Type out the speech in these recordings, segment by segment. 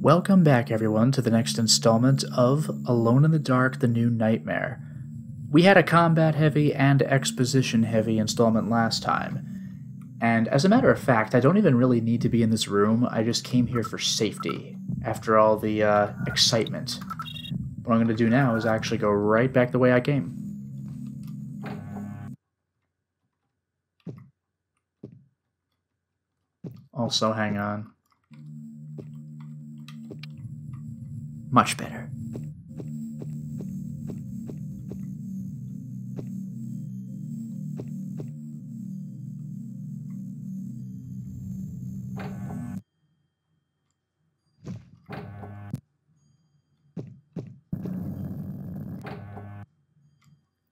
Welcome back, everyone, to the next installment of Alone in the Dark The New Nightmare. We had a combat heavy and exposition heavy installment last time. And as a matter of fact, I don't even really need to be in this room. I just came here for safety after all the uh, excitement. What I'm going to do now is actually go right back the way I came. Also, hang on. Much better.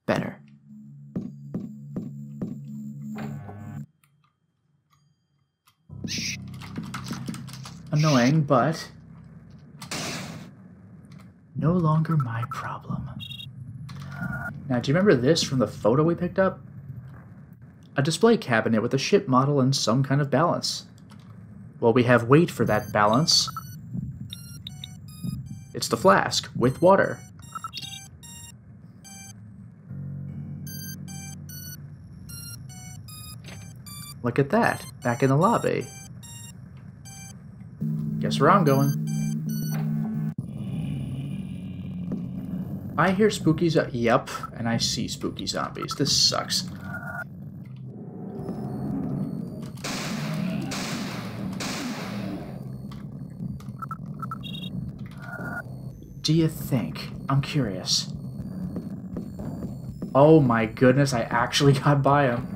Better. Annoying, but no longer my problem. Now, do you remember this from the photo we picked up? A display cabinet with a ship model and some kind of balance. Well, we have weight for that balance. It's the flask with water. Look at that, back in the lobby. Guess where I'm going. I hear spooky zo- Yep, and I see spooky zombies. This sucks. Do you think? I'm curious. Oh my goodness, I actually got by him.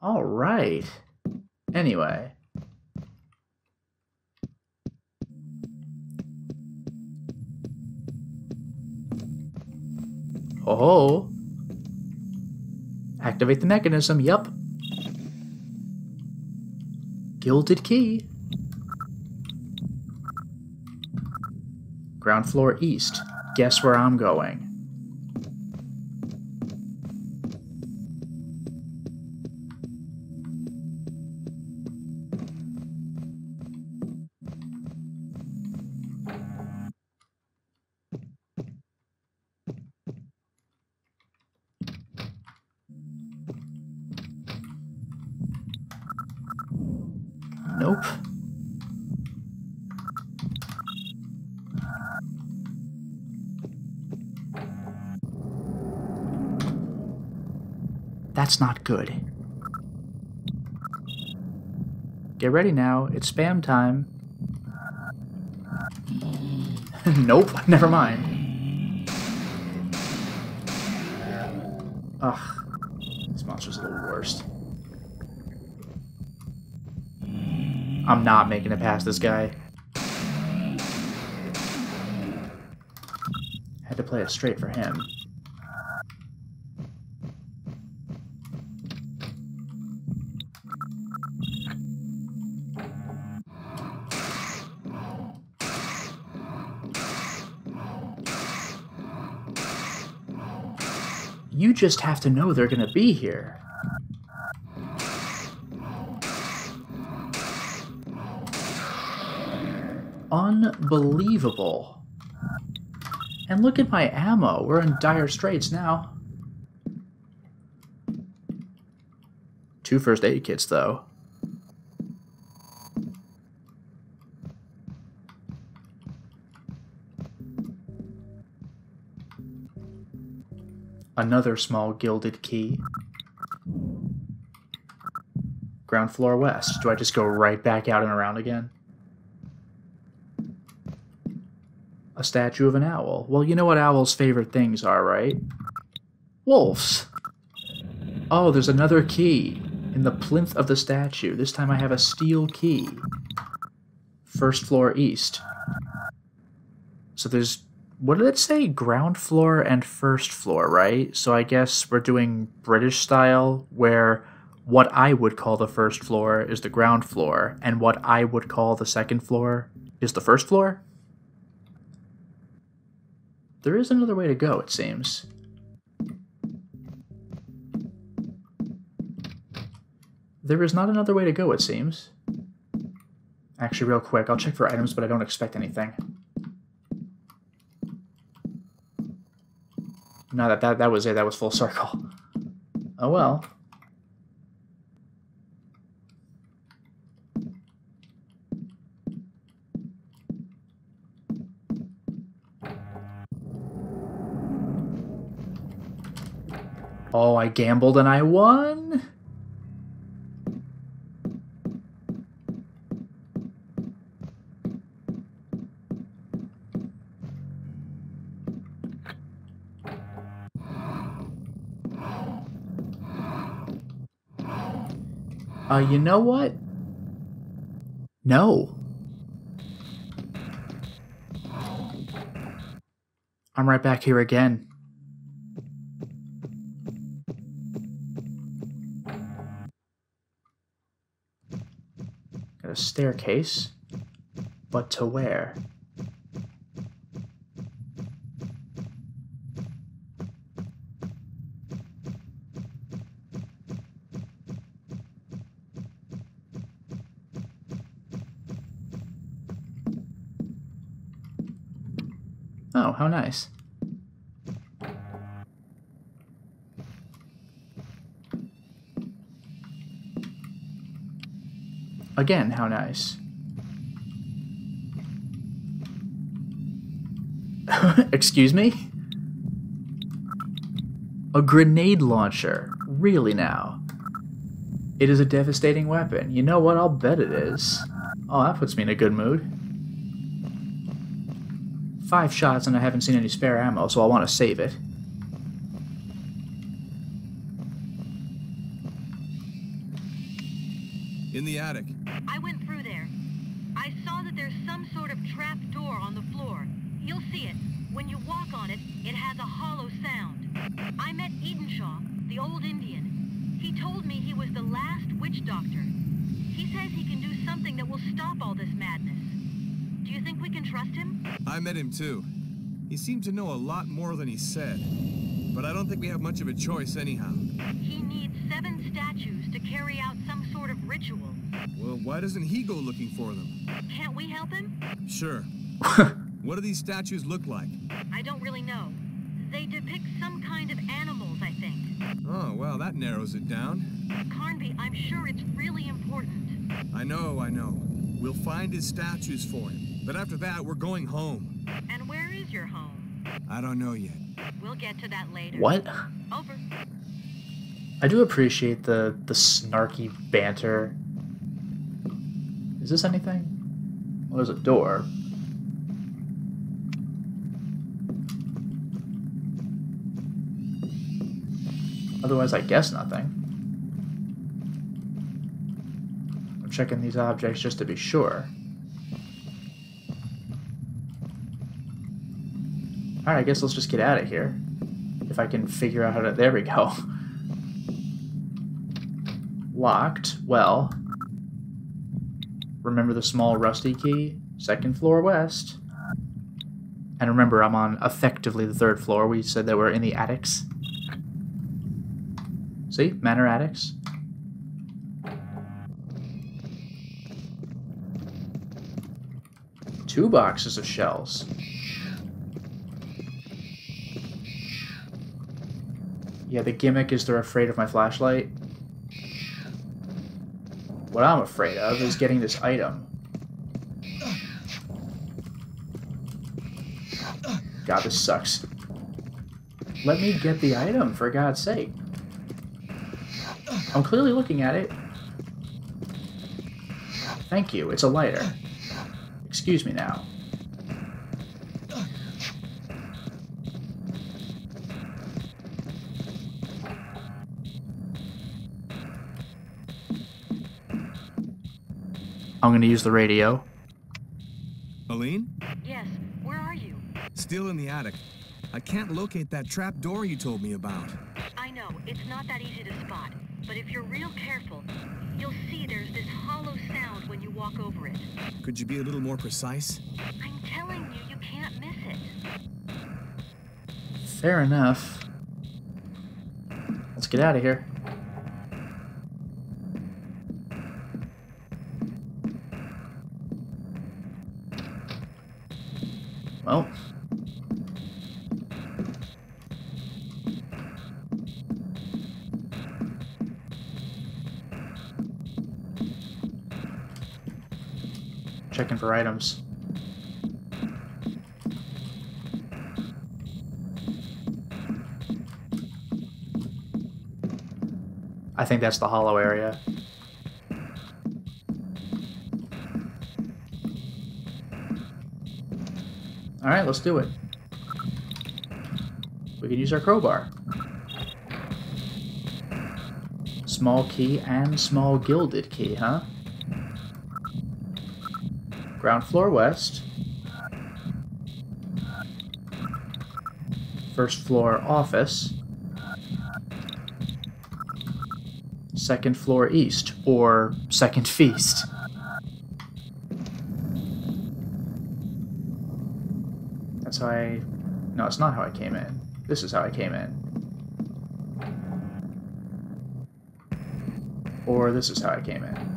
All right. Anyway. Oh. Activate the mechanism. Yup. Gilded key. Ground floor east. Guess where I'm going. That's not good. Get ready now. It's spam time. nope, never mind. Ugh. This monster's the worst. I'm not making it past this guy. Had to play it straight for him. You just have to know they're gonna be here. Unbelievable. And look at my ammo. We're in dire straits now. Two first aid kits, though. Another small gilded key. Ground floor west. Do I just go right back out and around again? A statue of an owl. Well, you know what owls' favorite things are, right? Wolves. Oh, there's another key in the plinth of the statue. This time I have a steel key. First floor east. So there's what did it say? Ground floor and first floor, right? So I guess we're doing British style, where what I would call the first floor is the ground floor, and what I would call the second floor is the first floor? There is another way to go, it seems. There is not another way to go, it seems. Actually, real quick, I'll check for items, but I don't expect anything. No, that, that, that was it. That was full circle. Oh well. Oh, I gambled and I won? Uh, you know what? No. I'm right back here again. Got a staircase. But to where? Oh, how nice. Again, how nice. Excuse me? A grenade launcher. Really now? It is a devastating weapon. You know what? I'll bet it is. Oh, that puts me in a good mood. Five shots and I haven't seen any spare ammo, so I want to save it. In the attic. I went through there. I saw that there's some sort of trap door on the floor. You'll see it. When you walk on it, it has a hollow sound. I met Edenshaw, the old Indian. He told me he was the last witch doctor. He says he can do something that will stop all this madness. Do you think we can trust him? I met him too. He seemed to know a lot more than he said. But I don't think we have much of a choice anyhow. He needs seven statues to carry out some sort of ritual. Well, why doesn't he go looking for them? Can't we help him? Sure. what do these statues look like? I don't really know. They depict some kind of animals, I think. Oh, well, that narrows it down. Carnby, I'm sure it's really important. I know, I know. We'll find his statues for him. But after that, we're going home. And where is your home? I don't know yet. We'll get to that later. What? Over. I do appreciate the the snarky banter. Is this anything? Well, there's a door. Otherwise, I guess nothing. I'm checking these objects just to be sure. Alright, I guess let's just get out of here. If I can figure out how to... There we go. Locked. Well. Remember the small rusty key? Second floor west. And remember, I'm on effectively the third floor. We said that we're in the attics. See? Manor attics. Two boxes of shells. Yeah, the gimmick is they're afraid of my flashlight. What I'm afraid of is getting this item. God, this sucks. Let me get the item, for God's sake. I'm clearly looking at it. Thank you, it's a lighter. Excuse me now. I'm gonna use the radio. Aline? Yes, where are you? Still in the attic. I can't locate that trap door you told me about. I know, it's not that easy to spot. But if you're real careful, you'll see there's this hollow sound when you walk over it. Could you be a little more precise? I'm telling you, you can't miss it. Fair enough. Let's get out of here. For items. I think that's the hollow area. Alright, let's do it. We can use our crowbar. Small key and small gilded key, huh? Ground floor west. First floor office. Second floor east, or second feast. That's how I... No, it's not how I came in. This is how I came in. Or this is how I came in.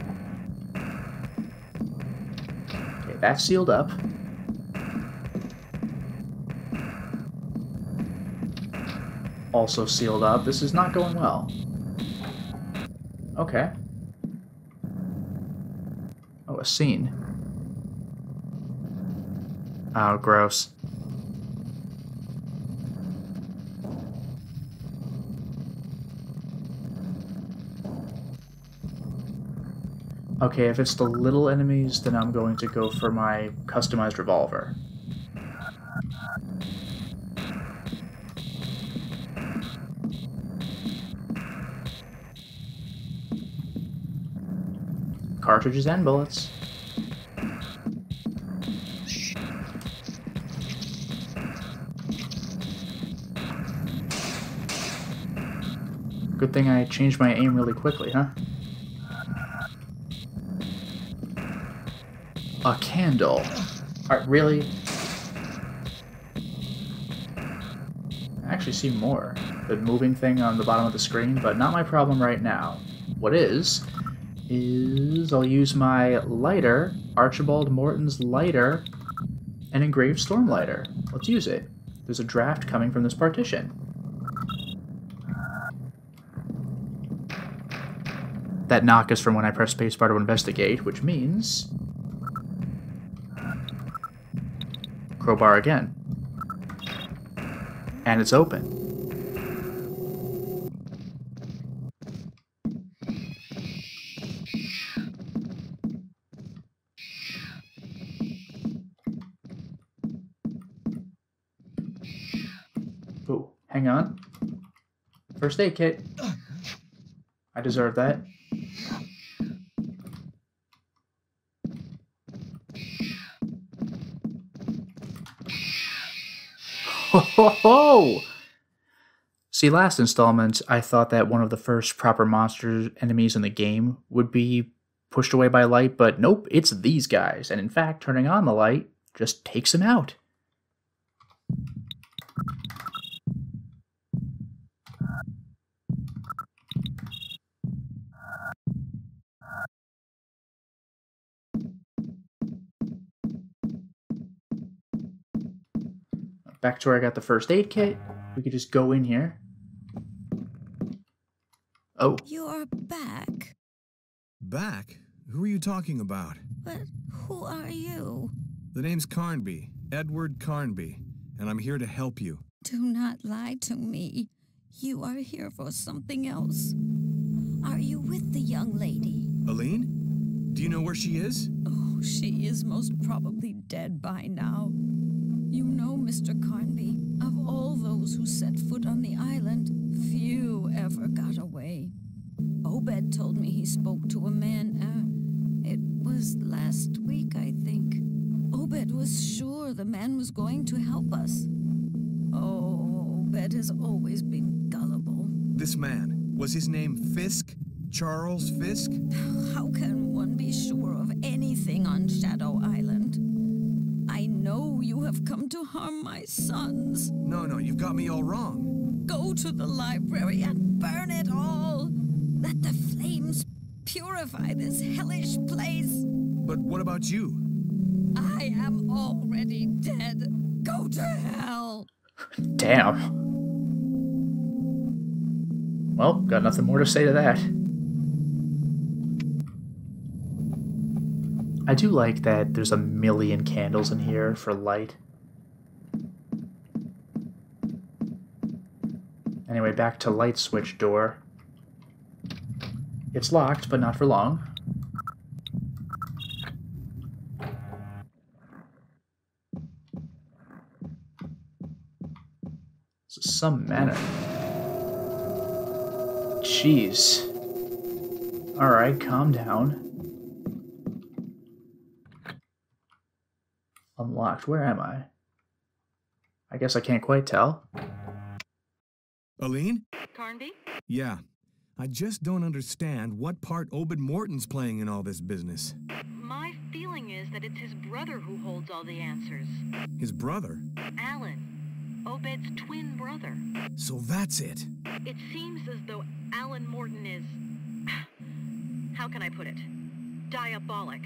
That's sealed up. Also sealed up. This is not going well. Okay. Oh, a scene. Oh, gross. Okay, if it's the little enemies, then I'm going to go for my customized revolver. Cartridges and bullets. Good thing I changed my aim really quickly, huh? A candle. Alright, really? I actually see more. The moving thing on the bottom of the screen, but not my problem right now. What is, is I'll use my lighter, Archibald Morton's lighter, and engraved storm lighter. Let's use it. There's a draft coming from this partition. That knock is from when I press spacebar to investigate, which means crowbar again. And it's open. Ooh, hang on. First aid kit. I deserve that. Ho ho ho! See, last installment, I thought that one of the first proper monster enemies in the game would be pushed away by light, but nope, it's these guys. And in fact, turning on the light just takes them out. Back to where I got the first aid kit. We could just go in here. Oh, You're back. Back? Who are you talking about? But who are you? The name's Carnby, Edward Carnby, and I'm here to help you. Do not lie to me. You are here for something else. Are you with the young lady? Aline? Do you know where she is? Oh, she is most probably dead by now. You know, Mr. Carnby, of all those who set foot on the island, few ever got away. Obed told me he spoke to a man, uh, it was last week, I think. Obed was sure the man was going to help us. Oh, Obed has always been gullible. This man. Was his name Fiske? Charles Fiske? How can one be sure of anything on Shadow Island? I know you have come to harm my sons. No, no, you've got me all wrong. Go to the library and burn it all. Let the flames purify this hellish place. But what about you? I am already dead. Go to hell! Damn. Well, got nothing more to say to that. I do like that there's a million candles in here for light. Anyway, back to light switch door. It's locked, but not for long. Some manner. Jeez. Alright, calm down. Unlocked. Where am I? I guess I can't quite tell. Aline? Carnby? Yeah. I just don't understand what part Obed Morton's playing in all this business. My feeling is that it's his brother who holds all the answers. His brother. Alan. Obed's twin brother. So that's it. It seems as though Alan Morton is... How can I put it? Diabolic.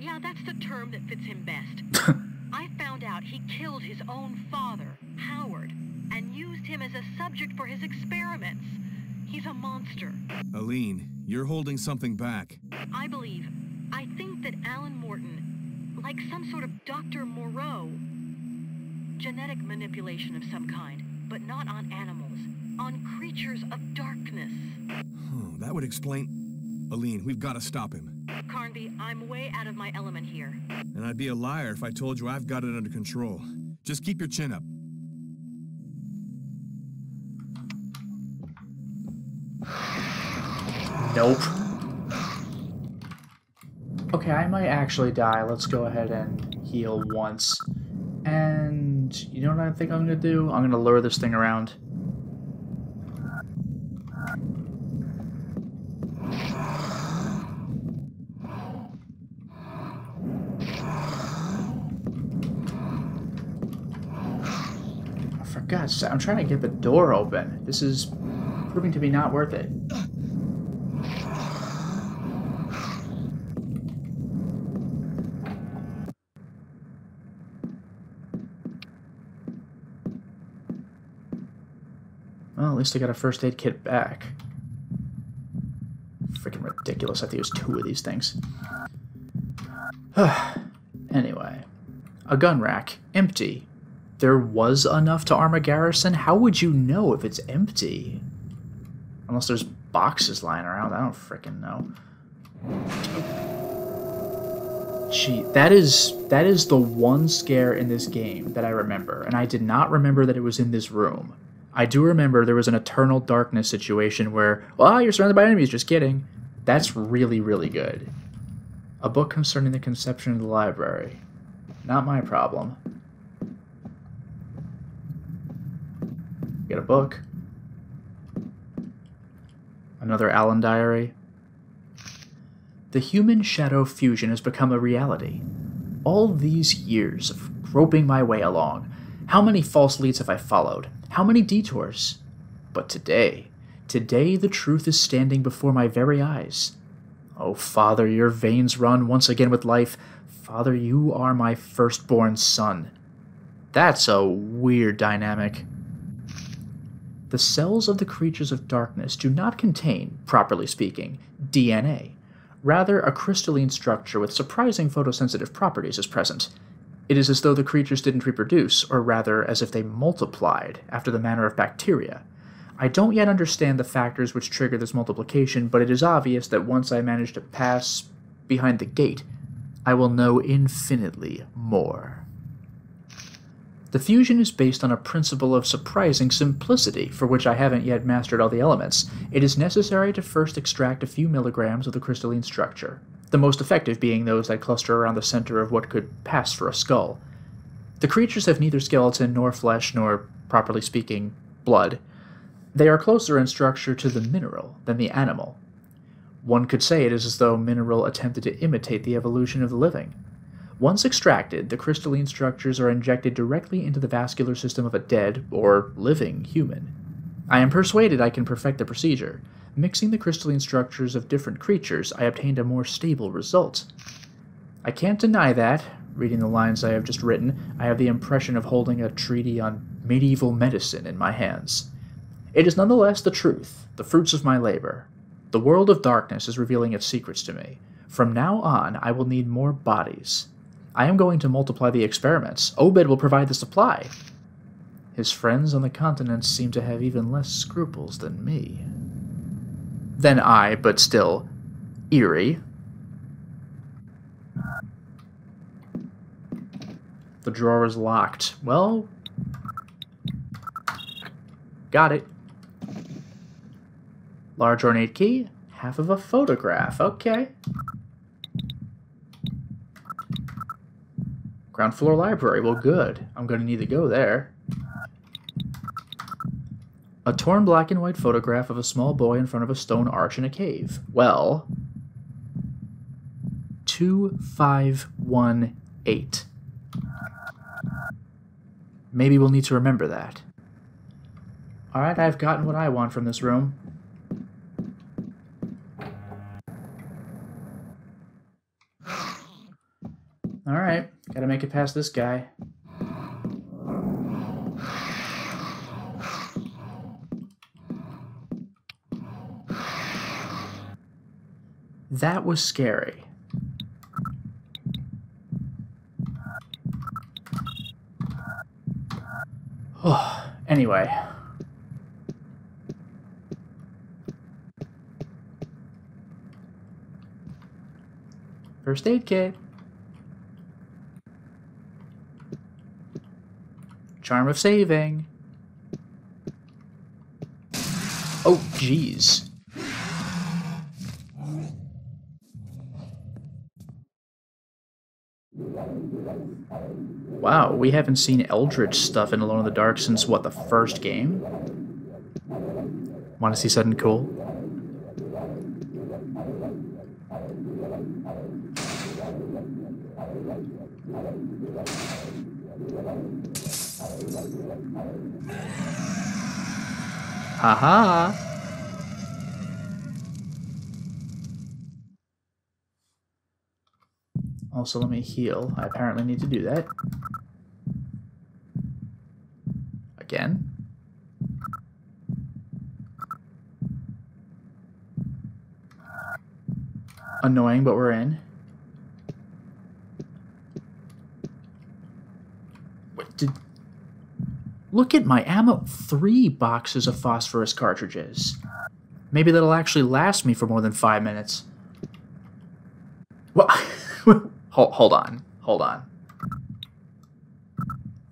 Yeah, that's the term that fits him best. I found out he killed his own father, Howard, and used him as a subject for his experiments. He's a monster. Aline, you're holding something back. I believe, I think that Alan Morton, like some sort of Dr. Moreau, genetic manipulation of some kind, but not on animals, on creatures of darkness. Oh, that would explain... Aline, we've got to stop him. Carnby, I'm way out of my element here. And I'd be a liar if I told you I've got it under control. Just keep your chin up. Nope. Okay, I might actually die. Let's go ahead and heal once. And you know what I think I'm gonna do? I'm gonna lure this thing around. Sake, I'm trying to get the door open. This is proving to be not worth it. Well, at least I got a first aid kit back. Freaking ridiculous. I have to use two of these things. anyway, a gun rack. Empty. There was enough to arm a garrison? How would you know if it's empty? Unless there's boxes lying around. I don't freaking know. Gee, that is that is the one scare in this game that I remember, and I did not remember that it was in this room. I do remember there was an eternal darkness situation where, well, you're surrounded by enemies. Just kidding. That's really, really good. A book concerning the conception of the library. Not my problem. Get a book. Another Alan diary. The human shadow fusion has become a reality. All these years of groping my way along, how many false leads have I followed? How many detours? But today, today the truth is standing before my very eyes. Oh, Father, your veins run once again with life. Father, you are my firstborn son. That's a weird dynamic. The cells of the creatures of darkness do not contain, properly speaking, DNA. Rather, a crystalline structure with surprising photosensitive properties is present. It is as though the creatures didn't reproduce, or rather, as if they multiplied, after the manner of bacteria. I don't yet understand the factors which trigger this multiplication, but it is obvious that once I manage to pass behind the gate, I will know infinitely more. The fusion is based on a principle of surprising simplicity, for which I haven't yet mastered all the elements. It is necessary to first extract a few milligrams of the crystalline structure, the most effective being those that cluster around the center of what could pass for a skull. The creatures have neither skeleton nor flesh nor, properly speaking, blood. They are closer in structure to the mineral than the animal. One could say it is as though mineral attempted to imitate the evolution of the living. Once extracted, the crystalline structures are injected directly into the vascular system of a dead, or living, human. I am persuaded I can perfect the procedure. Mixing the crystalline structures of different creatures, I obtained a more stable result. I can't deny that, reading the lines I have just written, I have the impression of holding a treaty on medieval medicine in my hands. It is nonetheless the truth, the fruits of my labor. The world of darkness is revealing its secrets to me. From now on, I will need more bodies. I am going to multiply the experiments. Obed will provide the supply. His friends on the continents seem to have even less scruples than me. Than I, but still, eerie. The drawer is locked. Well, got it. Large ornate key, half of a photograph. Okay. Ground floor library. Well, good. I'm going to need to go there. A torn black and white photograph of a small boy in front of a stone arch in a cave. Well, 2518. Maybe we'll need to remember that. Alright, I've gotten what I want from this room. Alright, gotta make it past this guy. That was scary. Oh, anyway. First aid kit. Charm of saving. Oh, jeez. Wow, we haven't seen Eldritch stuff in Alone in the Dark since, what, the first game? Want to see something cool? Haha! Also, let me heal. I apparently need to do that. Again. Annoying, but we're in. What did... Look at my ammo. Three boxes of phosphorus cartridges. Maybe that'll actually last me for more than five minutes. Well, hold, hold on. Hold on.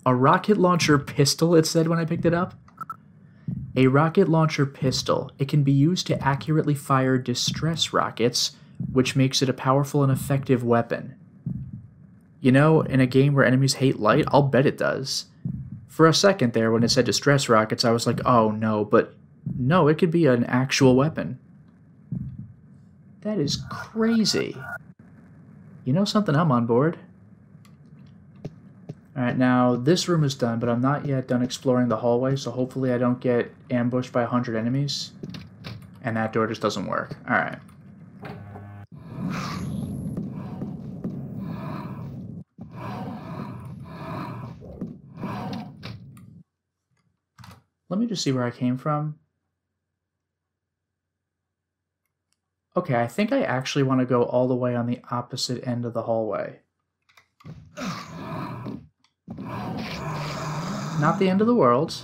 A rocket launcher pistol, it said when I picked it up. A rocket launcher pistol. It can be used to accurately fire distress rockets, which makes it a powerful and effective weapon. You know, in a game where enemies hate light, I'll bet it does. For a second there, when it said distress rockets, I was like, oh no, but no, it could be an actual weapon. That is crazy. You know something? I'm on board. Alright, now this room is done, but I'm not yet done exploring the hallway, so hopefully I don't get ambushed by 100 enemies. And that door just doesn't work. Alright. Let me just see where I came from. Okay, I think I actually want to go all the way on the opposite end of the hallway. Not the end of the world.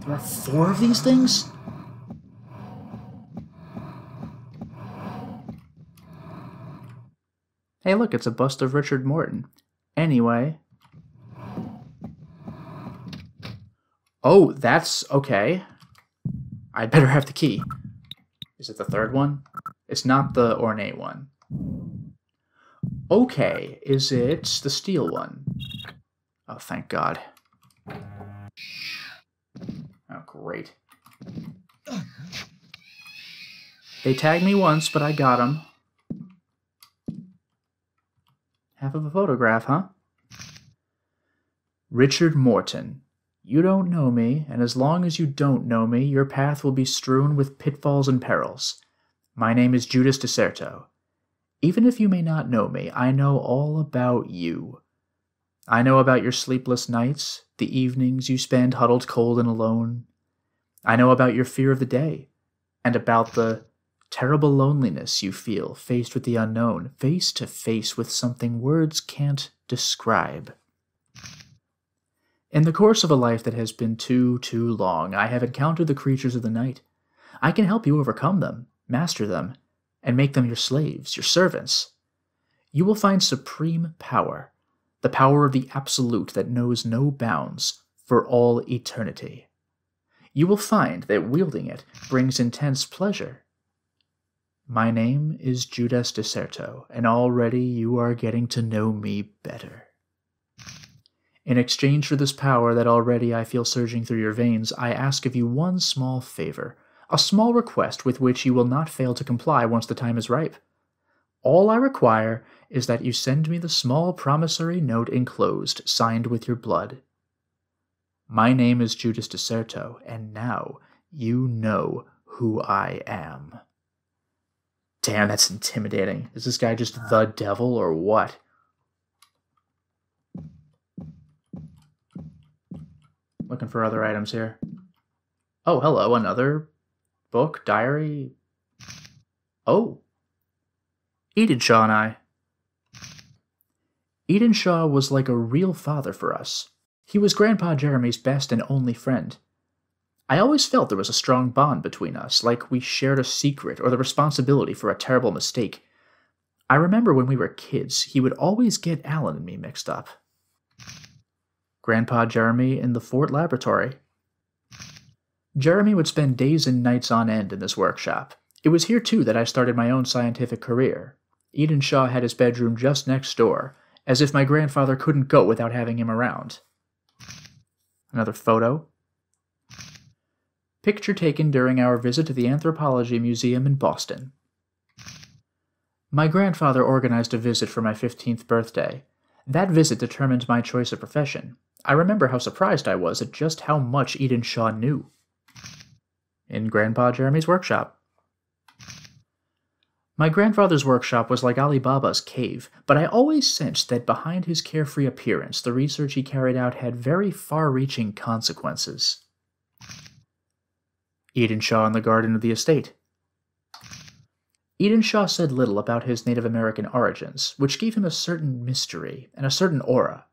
There are four of these things? Hey, look, it's a bust of Richard Morton. Anyway. Oh, that's okay. I better have the key. Is it the third one? It's not the ornate one. Okay, is it the steel one? Oh, thank God. Oh, great. They tagged me once, but I got them. Half of a photograph, huh? Richard Morton. You don't know me, and as long as you don't know me, your path will be strewn with pitfalls and perils. My name is Judas Deserto. Even if you may not know me, I know all about you. I know about your sleepless nights, the evenings you spend huddled cold and alone. I know about your fear of the day, and about the terrible loneliness you feel faced with the unknown, face to face with something words can't describe. In the course of a life that has been too, too long, I have encountered the creatures of the night. I can help you overcome them, master them, and make them your slaves, your servants. You will find supreme power the power of the Absolute that knows no bounds for all eternity. You will find that wielding it brings intense pleasure. My name is Judas Deserto, and already you are getting to know me better. In exchange for this power that already I feel surging through your veins, I ask of you one small favor, a small request with which you will not fail to comply once the time is ripe. All I require is that you send me the small promissory note enclosed, signed with your blood. My name is Judas Deserto, and now you know who I am. Damn, that's intimidating. Is this guy just the devil or what? Looking for other items here. Oh, hello, another book, diary. Oh. Edenshaw and I. Edenshaw was like a real father for us. He was Grandpa Jeremy's best and only friend. I always felt there was a strong bond between us, like we shared a secret or the responsibility for a terrible mistake. I remember when we were kids, he would always get Alan and me mixed up. Grandpa Jeremy in the Fort Laboratory. Jeremy would spend days and nights on end in this workshop. It was here, too, that I started my own scientific career. Edenshaw had his bedroom just next door, as if my grandfather couldn't go without having him around. Another photo. Picture taken during our visit to the Anthropology Museum in Boston. My grandfather organized a visit for my 15th birthday. That visit determined my choice of profession. I remember how surprised I was at just how much Edenshaw knew. In Grandpa Jeremy's workshop. My grandfather's workshop was like Ali Baba's cave, but I always sensed that behind his carefree appearance, the research he carried out had very far reaching consequences. Edenshaw in the garden of the estate. Edenshaw said little about his Native American origins, which gave him a certain mystery and a certain aura.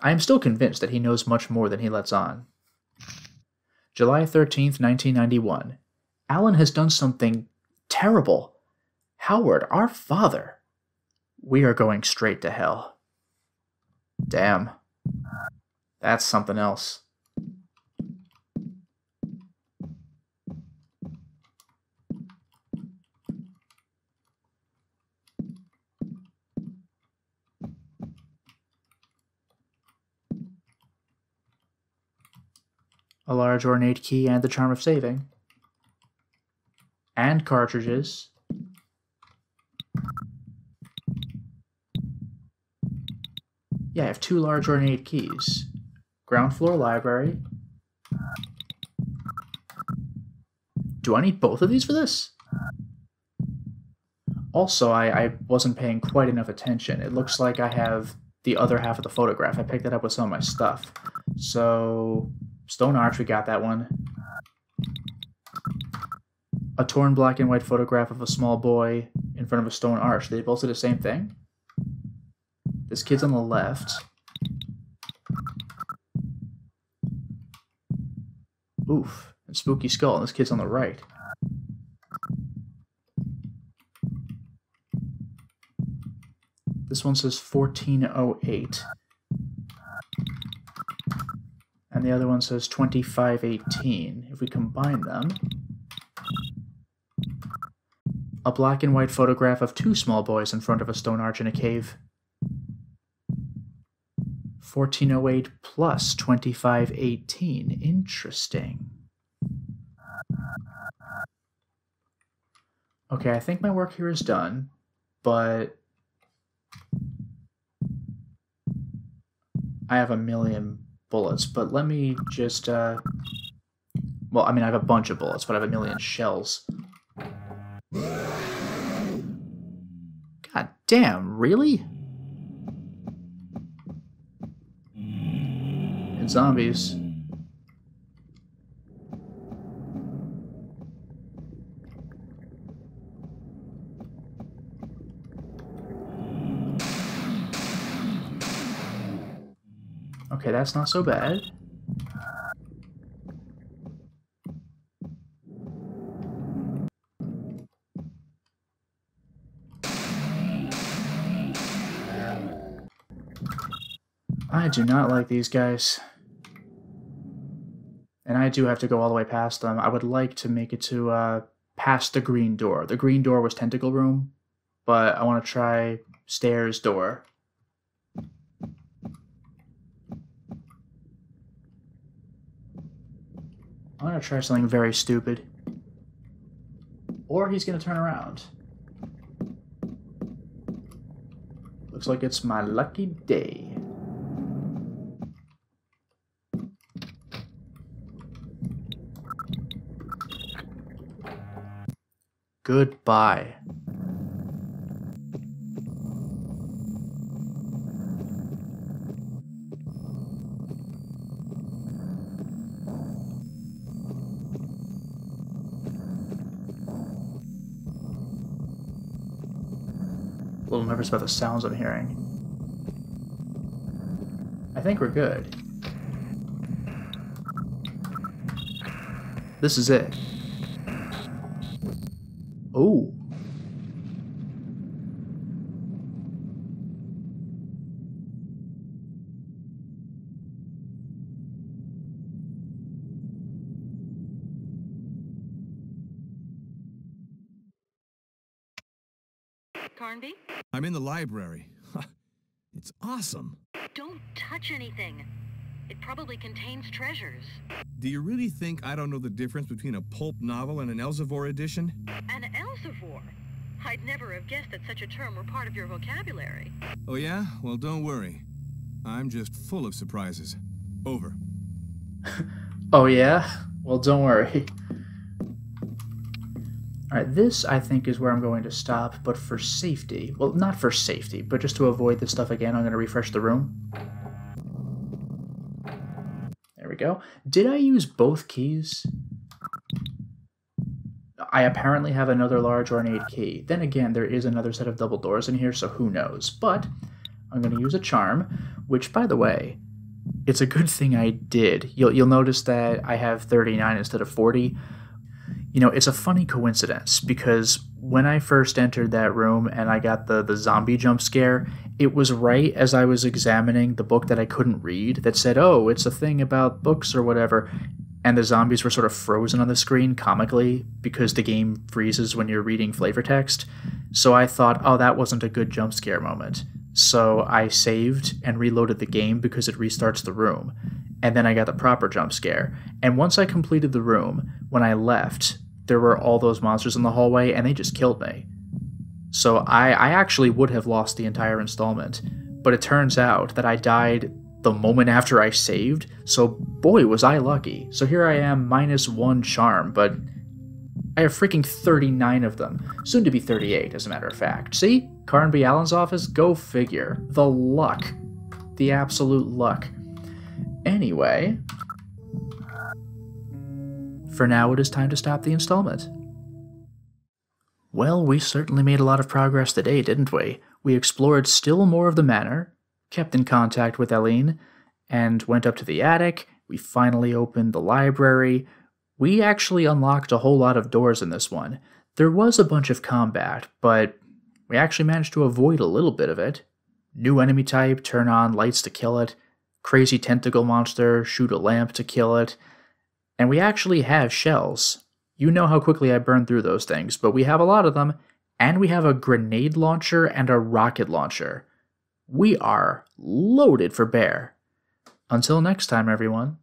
I am still convinced that he knows much more than he lets on. July 13th, 1991. Alan has done something terrible. Howard, our father. We are going straight to hell. Damn. That's something else. A large ornate key and the charm of saving. And cartridges. Yeah, I have two large ornate keys. Ground floor library. Do I need both of these for this? Also, I, I wasn't paying quite enough attention. It looks like I have the other half of the photograph. I picked it up with some of my stuff. So, Stone Arch, we got that one. A torn black and white photograph of a small boy in front of a stone arch. They both do the same thing? This kid's on the left. Oof. And Spooky Skull, and this kid's on the right. This one says 1408. And the other one says 2518. If we combine them, a black and white photograph of two small boys in front of a stone arch in a cave. 1408 plus 2518. Interesting. Okay, I think my work here is done, but I have a million bullets, but let me just, uh, well, I mean, I have a bunch of bullets, but I have a million shells. God damn, really? And zombies. Okay, that's not so bad. I do not like these guys. And I do have to go all the way past them. I would like to make it to uh, past the green door. The green door was tentacle room, but I want to try stairs door. I'm gonna try something very stupid. Or he's gonna turn around. Looks like it's my lucky day. Goodbye. A little nervous about the sounds I'm hearing. I think we're good. This is it. Oh. Carnby? I'm in the library. it's awesome. Don't touch anything. It probably contains treasures. Do you really think I don't know the difference between a pulp novel and an Elsevier edition? An Elsevier? I'd never have guessed that such a term were part of your vocabulary. Oh yeah? Well, don't worry. I'm just full of surprises. Over. Oh, yeah? Well, don't worry. Alright, this I think is where I'm going to stop, but for safety. Well, not for safety, but just to avoid this stuff again, I'm going to refresh the room. There we go. Did I use both keys? I apparently have another large ornate key. Then again, there is another set of double doors in here, so who knows. But I'm going to use a charm, which, by the way, it's a good thing I did. You'll, you'll notice that I have 39 instead of 40. You know, it's a funny coincidence because when I first entered that room and I got the, the zombie jump scare, it was right as I was examining the book that I couldn't read that said, oh, it's a thing about books or whatever. And the zombies were sort of frozen on the screen comically because the game freezes when you're reading flavor text. So I thought, oh, that wasn't a good jump scare moment. So I saved and reloaded the game because it restarts the room. And then I got the proper jump scare. And once I completed the room, when I left, there were all those monsters in the hallway and they just killed me. So I, I actually would have lost the entire installment. But it turns out that I died the moment after I saved, so boy was I lucky. So here I am minus one charm, but I have freaking 39 of them. Soon to be 38, as a matter of fact. See? Carnby Alan's office? Go figure. The luck. The absolute luck. Anyway, for now it is time to stop the installment. Well, we certainly made a lot of progress today, didn't we? We explored still more of the manor, kept in contact with Aline, and went up to the attic. We finally opened the library. We actually unlocked a whole lot of doors in this one. There was a bunch of combat, but we actually managed to avoid a little bit of it. New enemy type, turn on lights to kill it. Crazy tentacle monster, shoot a lamp to kill it. And we actually have shells. You know how quickly I burn through those things, but we have a lot of them, and we have a grenade launcher and a rocket launcher. We are loaded for bear. Until next time, everyone.